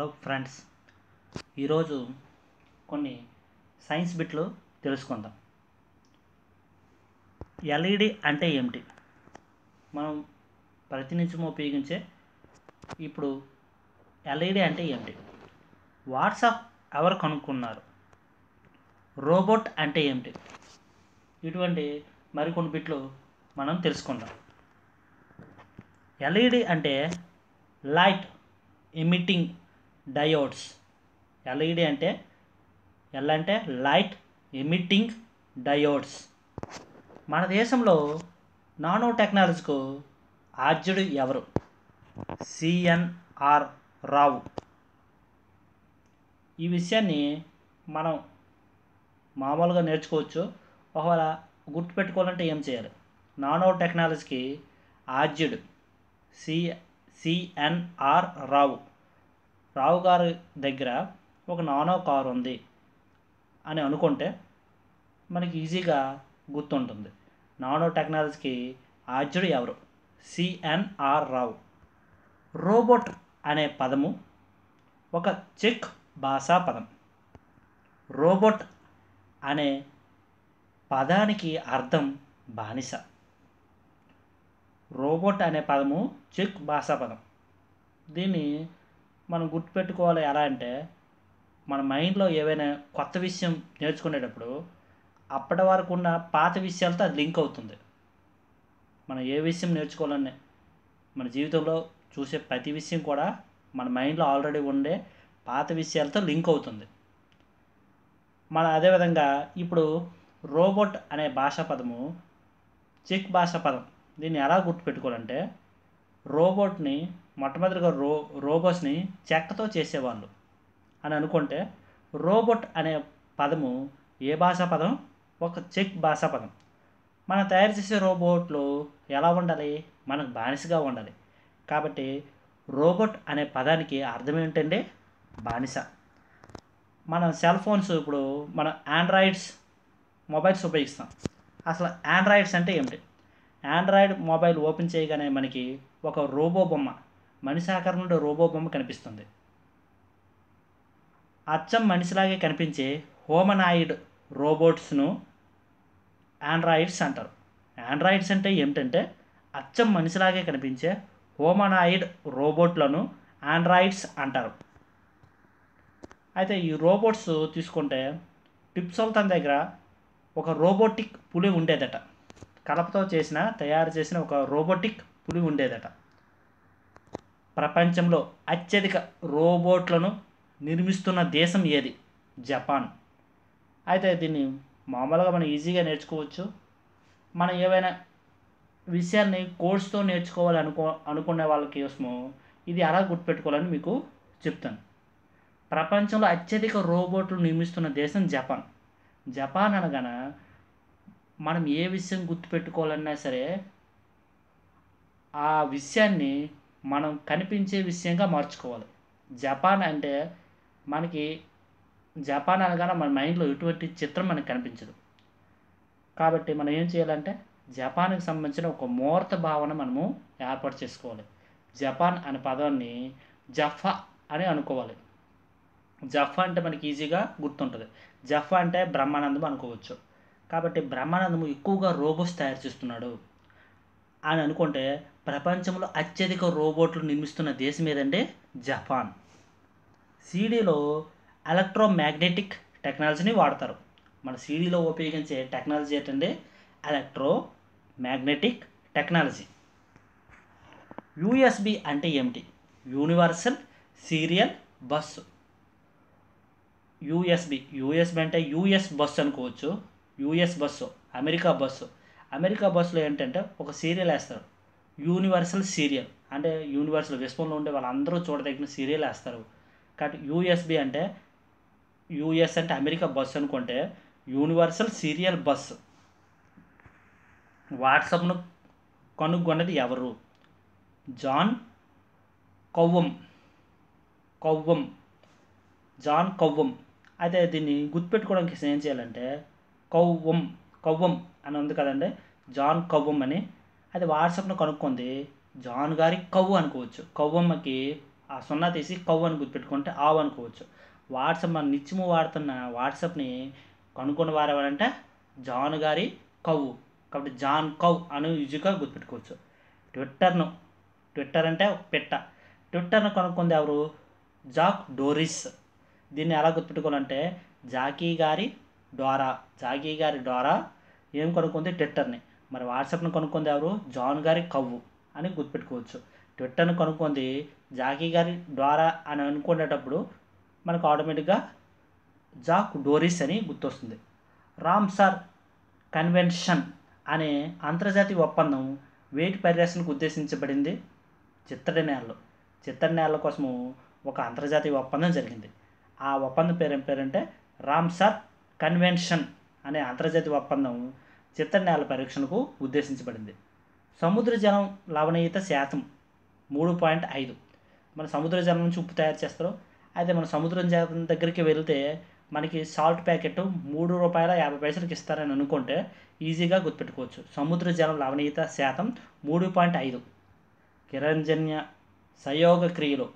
Hello friends ఈరోజు కొన్ని science బిట్లు తెలుసుకుందాం. ఎల్ఈడి అంటే ఏమిటి? మనం ప్రతినిత్యం ఉపయోగించే ఇప్పుడు ఎల్ఈడి అంటే ఏమిటి? వాట్సాప్ ఎవరు కనుక్కున్నారు? రోబోట్ అంటే ఏమిటి? ఇటువంటి మరికొన్ని బిట్లు మనం తెలుసుకుందాం. ఎల్ఈడి అంటే లైట్ ఎమిటింగ్ డయోడ్స్. ఎల్ఈడి అంటే ఎల్ అంటే లైట్ ఎమిటింగ్ డయోడ్స్. మన దేశంలో నానో టెక్నాలజీకు ఆద్యుడు ఎవరు? సిఎన్ఆర్ రావు. ఈ విషయాన్ని మనం మామూలుగా నేర్చుకోవచ్చు. ఒకవేళ గుర్తుపెట్టుకోవాలంటే ఏం చేయాలి? నానో టెక్నాలజీకి ఆద్యుడు సి సిఎన్ఆర్ రావు. రావు గారి దగ్గర ఒక నానో కారు ఉంది అని అనుకుంటే మనకి ఈజీగా గుర్తుంటుంది. నానో టెక్నాలజీకి ఆద్యుడు ఎవరు? సిఎన్ఆర్ రావు. రోబోట్ అనే పదము ఒక చెక్ భాషా పదం. రోబోట్ అనే పదానికి అర్థం బానిస. రోబోట్ అనే పదము చెక్ భాషా పదం. దీన్ని మనం గుర్తుపెట్టుకోవాలి ఎలా అంటే మన మైండ్లో ఏవైనా కొత్త విషయం నేర్చుకునేటప్పుడు అప్పటి వరకు ఉన్న పాత విషయాలతో అది లింక్ అవుతుంది. మనం ఏ విషయం నేర్చుకోవాలని మన జీవితంలో చూసే ప్రతి విషయం కూడా మన మైండ్లో ఆల్రెడీ ఉండే పాత విషయాలతో లింక్ అవుతుంది. మన అదేవిధంగా ఇప్పుడు రోబోట్ అనే భాషా పదము చెక్ భాషా పదం దీన్ని ఎలా గుర్తుపెట్టుకోవాలంటే రోబోట్ని మొట్టమొదటిగా రో రోబోట్స్ని చెక్కతో చేసేవాళ్ళు అని అనుకుంటే రోబోట్ అనే పదము ఏ భాషా పదం? ఒక చెక్ భాషా పదం. మనం తయారు చేసే రోబోట్లు ఎలా ఉండాలి? మనకు బానిసగా ఉండాలి. కాబట్టి రోబోట్ అనే పదానికి అర్థం ఏంటంటే బానిస. మన సెల్ ఫోన్స్ ఇప్పుడు మన ఆండ్రాయిడ్స్ మొబైల్స్ ఉపయోగిస్తాం. అసలు ఆండ్రాయిడ్స్ అంటే ఏమిటి? ఆండ్రాయిడ్ మొబైల్ ఓపెన్ చేయగానే మనకి ఒక రోబో బొమ్మ మనిషి ఆకారంలో నుండి రోబో బొమ్మ కనిపిస్తుంది. అచ్చం మనిషిలాగే కనిపించే హోమనాయిడ్ రోబోట్స్ను ఆండ్రాయిడ్స్ అంటారు. ఆండ్రాయిడ్స్ అంటే ఏమిటంటే అచ్చం మనిషిలాగే కనిపించే హోమనాయిడ్ రోబోట్లను ఆండ్రాయిడ్స్ అంటారు. అయితే ఈ రోబోట్స్ తీసుకుంటే టిప్ సుల్తాన్ దగ్గర ఒక రోబోటిక్ పులి ఉండేదట. కలపతో చేసిన తయారు చేసిన ఒక రోబోటిక్ పులి ఉండేదట. ప్రపంచంలో అత్యధిక రోబోట్లను నిర్మిస్తున్న దేశం ఏది? జపాన్. అయితే దీన్ని మామూలుగా మనం ఈజీగా నేర్చుకోవచ్చు. మనం ఏవైనా విషయాన్ని కోర్స్తో నేర్చుకోవాలి అనుకో అనుకునే వాళ్ళ కోసము ఇది అలా గుర్తుపెట్టుకోవాలని మీకు చెప్తాను. ప్రపంచంలో అత్యధిక రోబోట్లు నిర్మిస్తున్న దేశం జపాన్. జపాన్ అనగానే మనం ఏ విషయం గుర్తుపెట్టుకోవాలన్నా సరే ఆ విషయాన్ని మనం కనిపించే విషయంగా మార్చుకోవాలి. జపాన్ అంటే మనకి జపాన్ అనగానే మన మైండ్లో ఎటువంటి చిత్రం మనకు కనిపించదు. కాబట్టి మనం ఏం చేయాలంటే జపాన్కి సంబంధించిన ఒక ముహూర్త భావన మనము ఏర్పాటు చేసుకోవాలి. జపాన్ అనే పదాన్ని జఫా అని అనుకోవాలి. జఫా అంటే మనకి ఈజీగా గుర్తుంటుంది. జఫా అంటే బ్రహ్మానందం అనుకోవచ్చు. కాబట్టి బ్రహ్మానందము ఎక్కువగా రోబోస్ తయారు చేస్తున్నాడు. అని అనుకుంటే ప్రపంచంలో అత్యధిక రోబోట్లు నిర్మిస్తున్న దేశం ఏదంటే జపాన్. సీడీలో ఎలక్ట్రోమాగ్నెటిక్ టెక్నాలజీని వాడతారు. మన సీడీలో ఉపయోగించే టెక్నాలజీ ఏంటంటే ఎలక్ట్రో మ్యాగ్నెటిక్ టెక్నాలజీ. యూఎస్బి అంటే ఏమిటి? Universal serial bus USB USB అంటే యూఎస్ బస్సు అనుకోవచ్చు. US bus America bus America బస్సులో ఏంటంటే ఒక సీరియల్ వేస్తారు. Universal serial. అంటే యూనివర్సల్ విశ్వంలో ఉండే వాళ్ళందరూ చూడదగిన సీరియల్ వేస్తారు. కాబట్టి యూఎస్బి అంటే యూఎస్ అంటే అమెరికా బస్సు అనుకుంటే యూనివర్సల్ సీరియల్ బస్ వాట్సాప్ను కనుగొన్నది ఎవరు? జాన్ కొవ్వం కొవ్వం జాన్ కొవ్వం అయితే దీన్ని గుర్తుపెట్టుకోవడానికి ఏం చేయాలంటే కవ్వం కవ్వం అని ఉంది కదండి. జాన్ కవ్వం అని అది వాట్సాప్ను కనుక్కుంది. జాన్ గారి కవ్వు అనుకోవచ్చు. కవ్వమ్మకి ఆ సున్నా తీసి కవ్వు అని గుర్తుపెట్టుకుంటే ఆవు అనుకోవచ్చు. వాట్సాప్ మన నిత్యము వాడుతున్న వాట్సాప్ని కనుక్కున్న వారు ఎవరంటే జాన్ గారి కవ్వు. కాబట్టి జాన్ కవ్ అని ఈజీగా గుర్తుపెట్టుకోవచ్చు. ట్విట్టర్ను. ట్విట్టర్ అంటే ఒక పెట్ట. ట్విట్టర్ను కనుక్కుంది ఎవరు? Jack Dorsey. దీన్ని ఎలా గుర్తుపెట్టుకోవాలంటే జాకీ గారి ద్వారా జాకీ గారి ద్వారా ఏం కనుక్కుంది? ట్విట్టర్ని. మరి వాట్సాప్ను కనుక్కుంది ఎవరు? జాన్ గారి కవ్వు అని గుర్తుపెట్టుకోవచ్చు. ట్విట్టర్ను కనుక్కుంది జాకీ గారి ద్వారా అని అనుకునేటప్పుడు మనకు ఆటోమేటిక్గా జాక్ డోరిస్ అని గుర్తొస్తుంది. రామ్సార్ కన్వెన్షన్ అనే అంతర్జాతీయ ఒప్పందం వేటి పరిరక్షణకు ఉద్దేశించబడింది? చిత్తడి నేలలు. చిత్తడి నేలల కోసము ఒక అంతర్జాతీయ ఒప్పందం జరిగింది. ఆ ఒప్పందం పేరు ఏం పేరంటే రామ్సార్ కన్వెన్షన్ అనే అంతర్జాతీయ ఒప్పందం చిత్తడి నేల పరీక్షణకు ఉద్దేశించబడింది. సముద్ర జలం లవణీయత శాతం మూడు పాయింట్ ఐదు. మన సముద్ర జలం నుంచి ఉప్పు తయారు చేస్తారు. అయితే మన సముద్రం జలం దగ్గరికి వెళ్తే మనకి సాల్ట్ ప్యాకెట్ మూడు రూపాయల యాభై పైసలకి ఇస్తారని అనుకుంటే ఈజీగా గుర్తుపెట్టుకోవచ్చు. సముద్ర జలం లవణీయత శాతం మూడు పాయింట్ ఐదు. కిరంజన్య సయోగ క్రియలు.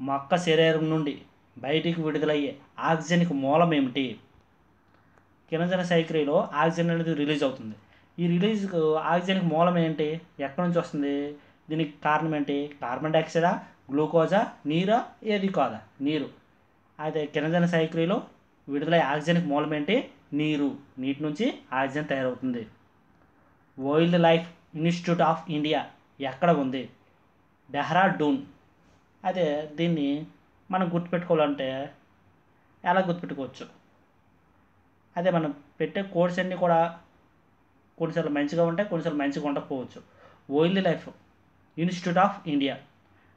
మొక్క శరీరం నుండి బయటికి విడుదలయ్యే ఆక్సిజన్కి మూలం ఏమిటి? కిరంజన సైకిరీలో ఆక్సిజన్ అనేది రిలీజ్ అవుతుంది. ఈ రిలీజ్ ఆక్సిజన్కి మూలం ఏంటి? ఎక్కడి నుంచి వస్తుంది? దీనికి కారణం ఏంటి? కార్బన్ డైఆక్సైడా గ్లూకోజా నీరా ఏది కాదా? నీరు. అయితే కిరంజన సైక్రియలో విడుదలయ్యే ఆక్సిజన్కి మూలం ఏంటి? నీరు. నీటి నుంచి ఆక్సిజన్ తయారవుతుంది. Wildlife institute of India ఎక్కడ ఉంది? డెహ్రాడూన్. అయితే దీన్ని మనం గుర్తుపెట్టుకోవాలంటే ఎలా గుర్తుపెట్టుకోవచ్చు? అదే మనం పెట్టే కోడ్స్ అన్నీ కూడా కొన్నిసార్లు మంచిగా ఉంటాయి కొన్నిసార్లు మంచిగా ఉండకపోవచ్చు. Oil life institute of India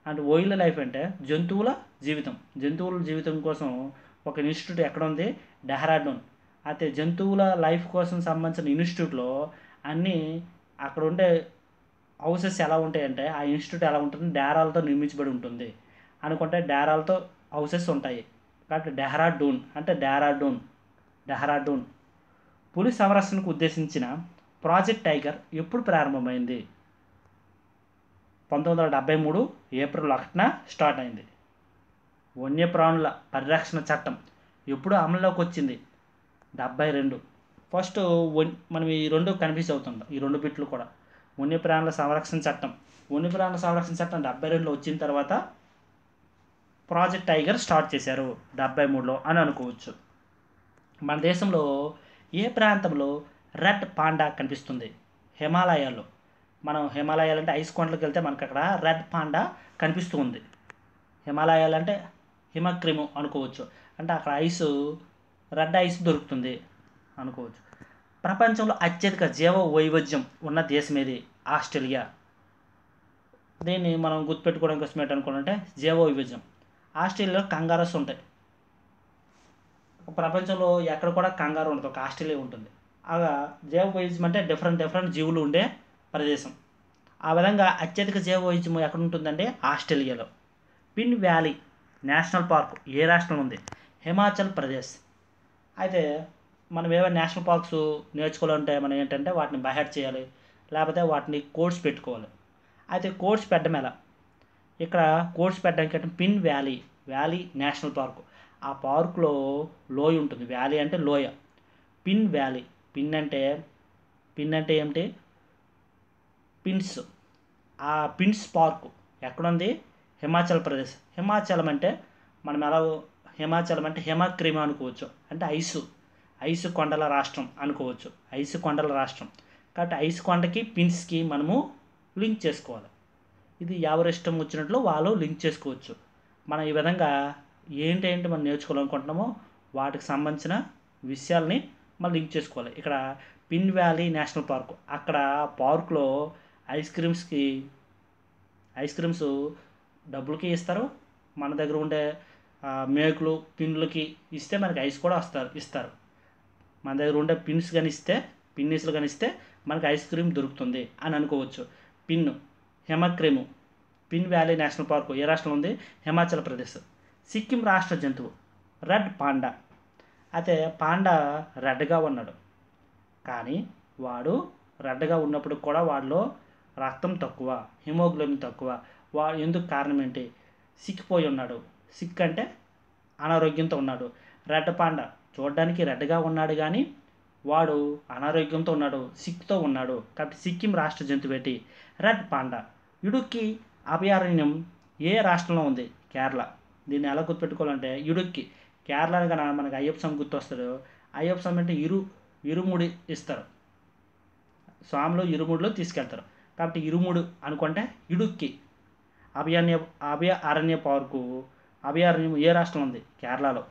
అంటే ఓయిల్ లైఫ్ అంటే జంతువుల జీవితం. జంతువుల జీవితం కోసం ఒక ఇన్స్టిట్యూట్ ఎక్కడ ఉంది? డెహ్రాడూన్ అయితే జంతువుల లైఫ్ కోసం సంబంధించిన ఇన్స్టిట్యూట్లో అన్నీ అక్కడ ఉండే హౌసెస్ ఎలా ఉంటాయంటే ఆ ఇన్స్టిట్యూట్ ఎలా ఉంటుంది? డేరాలతో నిర్మించబడి ఉంటుంది. అనుకుంటే డేరాలతో హౌసెస్ ఉంటాయి. కాబట్టి డెహ్రాడూన్ అంటే డేరాడూన్ డెహ్రాడూన్. పులి సంరక్షణకు ఉద్దేశించిన ప్రాజెక్ట్ టైగర్ ఎప్పుడు ప్రారంభమైంది? పంతొమ్మిది వందల డెబ్బై మూడు ఏప్రిల్ ఒకటిన స్టార్ట్ అయింది. వన్యప్రాణుల పరిరక్షణ చట్టం ఎప్పుడు అమల్లోకి వచ్చింది? డెబ్బై రెండు. ఫస్ట్ వన్ మనం ఈ రెండు కన్ఫ్యూజ్ అవుతుంటాం ఈ రెండు బిట్లు కూడా. వన్యప్రాణుల సంరక్షణ చట్టం. వన్యప్రాణుల సంరక్షణ చట్టం డెబ్బై రెండులో వచ్చిన తర్వాత ప్రాజెక్ట్ టైగర్ స్టార్ట్ చేశారు డెబ్బై మూడులో అని అనుకోవచ్చు. మన దేశంలో ఏ ప్రాంతంలో రెడ్ పాండా కనిపిస్తుంది? హిమాలయాల్లో. మనం హిమాలయాలు అంటే ఐస్ కొండలకు వెళ్తే మనకు అక్కడ రెడ్ పాండా కనిపిస్తూ ఉంది. హిమాలయాలు అంటే హిమక్రిము అనుకోవచ్చు. అంటే అక్కడ ఐస్ రెడ్ ఐస్ దొరుకుతుంది అనుకోవచ్చు. ప్రపంచంలో అత్యధిక జీవ వైవిధ్యం ఉన్న దేశం ఏది? ఆస్ట్రేలియా. దీన్ని మనం గుర్తుపెట్టుకోవడం కోసం ఏంటనుకోవాలంటే జీవ వైవిధ్యం. ఆస్ట్రేలియాలో కంగారస్ ఉంటాయి. ప్రపంచంలో ఎక్కడ కూడా కంగారు ఉండదు ఒక ఆస్ట్రేలియా ఉంటుంది. అలా జీవ వైవిధ్యం అంటే డిఫరెంట్ డిఫరెంట్ జీవులు ఉండే ప్రదేశం. ఆ విధంగా అత్యధిక జీవ వైవిధ్యం ఎక్కడ ఉంటుందంటే ఆస్ట్రేలియాలో. పిన్ వ్యాలీ నేషనల్ పార్క్ ఏ రాష్ట్రం ఉంది? హిమాచల్ ప్రదేశ్. అయితే మనం ఏమైనా నేషనల్ పార్క్స్ నేర్చుకోవాలంటే మనం ఏంటంటే వాటిని బైహెడ్ చేయాలి లేకపోతే వాటిని కోడ్స్ పెట్టుకోవాలి. అయితే కోడ్స్ పెట్టడం ఎలా ఇక్కడ కోడ్స్ పెట్టడానికి Pin Valley valley national park. ఆ పార్కులో లోయ ఉంటుంది. వ్యాలీ అంటే లోయ. Pin Valley. పిన్ అంటే పిన్ అంటే ఏమిటి? పిన్స్. ఆ పిన్స్ పార్క్. ఎక్కడుంది? హిమాచల్ ప్రదేశ్. హిమాచలం అంటే మనం ఎలా హిమాచలం అంటే హిమక్రిమ అనుకోవచ్చు. అంటే ఐసు. ఐసు కొండల రాష్ట్రం అనుకోవచ్చు. ఐసు కొండల రాష్ట్రం. కాబట్టి ఐసు కొండకి పిన్స్కి మనము లింక్ చేసుకోవాలి. ఇది ఎవరి ఇష్టం వచ్చినట్లు వాళ్ళు లింక్ చేసుకోవచ్చు. మనం ఈ విధంగా ఏంటేంటి మనం నేర్చుకోవాలనుకుంటున్నామో వాటికి సంబంధించిన విషయాల్ని మనం లింక్ చేసుకోవాలి. ఇక్కడ పిన్ వ్యాలీ నేషనల్ పార్క్. అక్కడ పార్క్లో ఐస్ క్రీమ్స్కి ఐస్ క్రీమ్స్ డబ్బులకి ఇస్తారు. మన దగ్గర ఉండే మేకులు పిన్లకి ఇస్తే మనకి ఐస్ కూడా వస్తారు ఇస్తారు. మన దగ్గర ఉండే పిన్స్ కానీ ఇస్తే పిన్నీసులు కానీ ఇస్తే మనకి ఐస్ క్రీమ్ దొరుకుతుంది అని అనుకోవచ్చు. పిన్ హిమక్రీము పిన్ వ్యాలీ నేషనల్ పార్క్ ఏ రాష్ట్రంలో ఉంది? హిమాచల్ ప్రదేశ్. సిక్కిం రాష్ట్ర జంతువు రెడ్ పాండా. అయితే పాండా రెడ్గా ఉన్నాడు. కానీ వాడు రెడ్గా ఉన్నప్పుడు కూడా వాడిలో రక్తం తక్కువ హిమోగ్లోబిన్ తక్కువ. వా ఎందుకు కారణం ఏంటి? సిక్కిపోయి ఉన్నాడు. సిక్ అంటే అనారోగ్యంతో ఉన్నాడు. రెడ్ పాండా చూడడానికి రెడ్గా ఉన్నాడు కానీ వాడు అనారోగ్యంతో ఉన్నాడు సిక్తో ఉన్నాడు. కాబట్టి సిక్కిం రాష్ట్ర జంతువేటి రెడ్ పాండా. ఇడుక్కి అభయారణ్యం ఏ రాష్ట్రంలో ఉంది? కేరళ. దీన్ని ఎలా గుర్తుపెట్టుకోవాలంటే ఇడుక్కి. కేరళ కన్నా మనకి అయ్యప్ప స్వామి గుర్తొస్తాడు. అయ్యప్ప స్వామి అంటే ఇరు ఇరుముడి ఇస్తారు. స్వామిలో ఇరుముడిలో తీసుకెళ్తారు. కాబట్టి ఇరుముడు అనుకుంటే ఇడుక్కి. అభయాన్య అభయ అరణ్య పార్కు అభయారణ్యం ఏ రాష్ట్రం ఉంది? కేరళలో.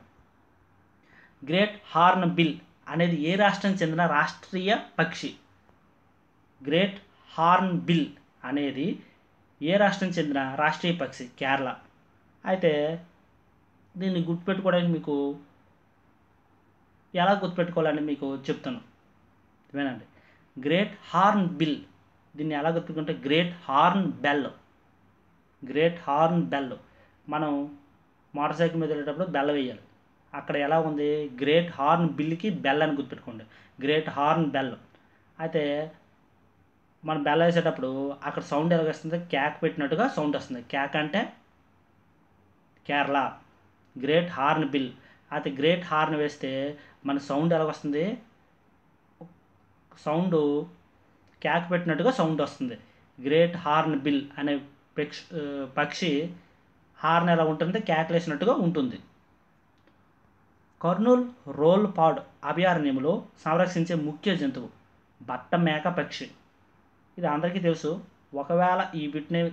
గ్రేట్ హార్న్ బిల్ అనేది ఏ రాష్ట్రానికి చెందిన రాష్ట్రీయ పక్షి? గ్రేట్ హార్న్ బిల్ అనేది ఏ రాష్ట్రం చెందిన రాష్ట్రీయ పక్షి? కేరళ. అయితే దీన్ని గుర్తుపెట్టుకోవడానికి మీకు ఎలా గుర్తుపెట్టుకోవాలని మీకు చెప్తాను. వినండి. గ్రేట్ హార్న్ బిల్ దీన్ని ఎలా గుర్తుపెట్టుకుంటే great horn bell great horn bell మనం మోటార్ సైకిల్ మీద వెళ్ళేటప్పుడు బెల్ల వేయాలి. అక్కడ ఎలా ఉంది? గ్రేట్ హార్న్ బిల్కి బెల్ అని గుర్తుపెట్టుకోండి. గ్రేట్ హార్న్ బెల్ అయితే మనం బెల్ వేసేటప్పుడు అక్కడ సౌండ్ ఎలా వస్తుంది? క్యాక్ పెట్టినట్టుగా సౌండ్ వస్తుంది. క్యాక్ అంటే కేరళ. Great hornbill. అది గ్రేట్ హార్న్ వేస్తే మన సౌండ్ ఎలా వస్తుంది సౌండ్ క్యాక్ పెట్టినట్టుగా సౌండ్ వస్తుంది. గ్రేట్ హార్న్ బిల్ అనే పక్షి పక్షి హార్న్ ఎలా ఉంటుంది క్యాక్లేసినట్టుగా ఉంటుంది. కర్నూల్ రోల్ పాడ్ అభయారణ్యంలో సంరక్షించే ముఖ్య జంతువు బట్ట మేక పక్షి. ఇది అందరికీ తెలుసు. ఒకవేళ ఈ వీటిని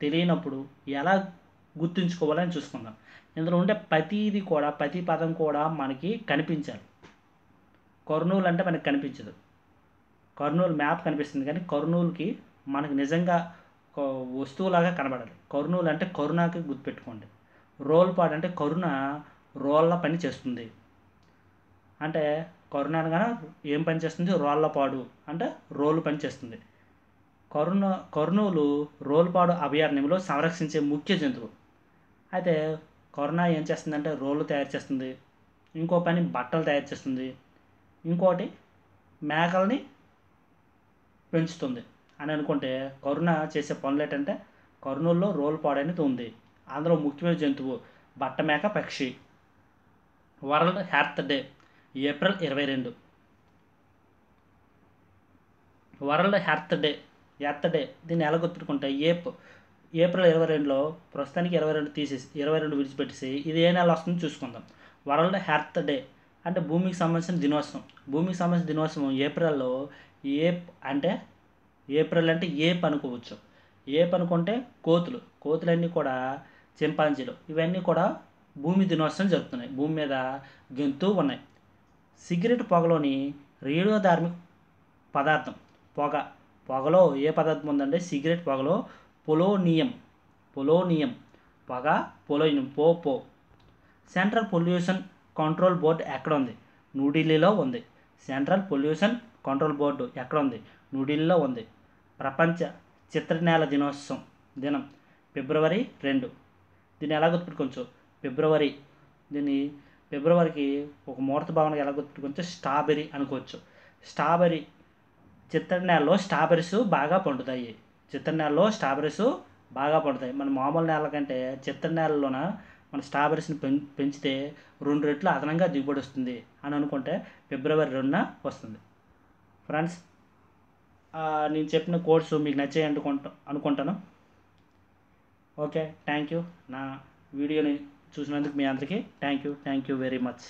తెలియనప్పుడు ఎలా గుర్తుంచుకోవాలని చూసుకుందాం. ఇందులో ఉండే ప్రతిది కూడా ప్రతి పదం కూడా మనకి కనిపించాలి. కర్నూలు అంటే మనకి కనిపించదు. కర్నూలు మ్యాప్ కనిపిస్తుంది కానీ కర్నూలుకి మనకి నిజంగా ఒక వస్తువులాగా కనబడాలి కర్నూలు అంటే కరుణాకి గుర్తుపెట్టుకోండి. రోల్పాడ్ అంటే కరుణ రోళ్ళ పని చేస్తుంది. అంటే కరుణ అనగా ఏం పని చేస్తుంది? రోళ్ళ పాడు అంటే రోలు పని చేస్తుంది. కరుణ కర్నూలు రోల్పాడు అభయారణ్యంలో సంరక్షించే ముఖ్య జంతువు. అయితే కరోనా ఏం చేస్తుందంటే రోళ్ళు తయారు చేస్తుంది. ఇంకో పని బట్టలు తయారు చేస్తుంది. ఇంకోటి మేకల్ని పెంచుతుంది. అని అనుకుంటే కరుణ చేసే పనులు ఏంటంటే కర్నూలులో రోల్ పాడనేది ఉంది. అందులో ముఖ్యమైన జంతువు బట్ట మేక పక్షి. వరల్డ్ హెర్త్ డే ఏప్రిల్ ఇరవై రెండు. World earth day earth day దీన్ని ఎలా గుర్తుకుంటే ఏప్ ఏప్రిల్ ఇరవై రెండులో ప్రస్తుతానికి ఇరవై రెండు తీసేసి ఇరవై రెండు విడిచిపెట్టేసి ఇది ఏ నెల వస్తుందో చూసుకుందాం. వరల్డ్ హెర్త్ డే అంటే భూమికి సంబంధించిన దినోత్సవం. భూమికి సంబంధించిన దినోత్సవం ఏప్రిల్లో ఏప్ అంటే ఏప్రిల్ అంటే ఏప్ అనుకోవచ్చు ఏప్ అనుకుంటే కోతులు. కోతులన్నీ కూడా చింపాంజీలు. ఇవన్నీ కూడా భూమి దినోత్సవం జరుపుతున్నాయి. భూమి మీద గెంతూ ఉన్నాయి. సిగరెట్ పొగలోని రేడియో ధార్మిక పదార్థం. పొగ. పొగలో ఏ పదార్థం ఉందంటే సిగరెట్ పొగలో పొలోనియం పొలోనియం పొగ పొలోనియం పో పో. సెంట్రల్ పొల్యూషన్ కంట్రోల్ బోర్డు ఎక్కడ ఉంది? న్యూఢిల్లీలో ఉంది. సెంట్రల్ పొల్యూషన్ కంట్రోల్ బోర్డు ఎక్కడ ఉంది? న్యూఢిల్లీలో ఉంది. ప్రపంచ చిత్రనేల దినోత్సవం దినం ఫిబ్రవరి రెండు. దీన్ని ఎలా గుర్తుపెట్టుకోవచ్చు? ఫిబ్రవరి దీన్ని ఫిబ్రవరికి ఒక ముహూర్త భావనకి ఎలా గుర్తుపెట్టుకోవచ్చు? స్ట్రాబెర్రీ అనుకోవచ్చు. స్ట్రాబెర్రీ చిత్రనేలలో స్ట్రాబెర్రీస్ బాగా పండుతాయి. చిత్తడి నేలలో స్ట్రాబెరీస్ బాగా పండుతాయి. మన మామూలు నేల కంటే చిత్తడి నేలలోన మన స్ట్రాబెరీస్ని పెం పెంచితే రెండు రెట్లు అదనంగా దిగుబడి వస్తుంది అని అనుకుంటే ఫిబ్రవరి రెండున వస్తుంది. ఫ్రెండ్స్ నేను చెప్పిన కోర్సు మీకు నచ్చాయి అనుకుంటా అనుకుంటాను. Okay thank you. నా వీడియోని చూసినందుకు మీ అందరికీ thank you. Thank you very much.